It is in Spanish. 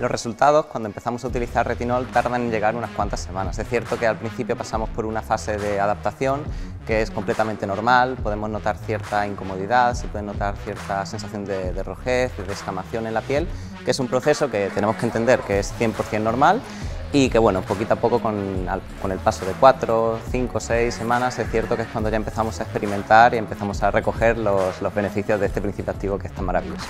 Los resultados, cuando empezamos a utilizar retinol, tardan en llegar unas cuantas semanas. Es cierto que al principio pasamos por una fase de adaptación que es completamente normal, podemos notar cierta incomodidad, se puede notar cierta sensación de, de rojez, de descamación en la piel, que es un proceso que tenemos que entender que es 100% normal y que bueno, poquito a poco con, el paso de 4, 5, 6 semanas es cierto que es cuando ya empezamos a experimentar y empezamos a recoger los, los beneficios de este principio activo que es tan maravilloso.